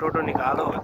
Photo वोटो निकालो।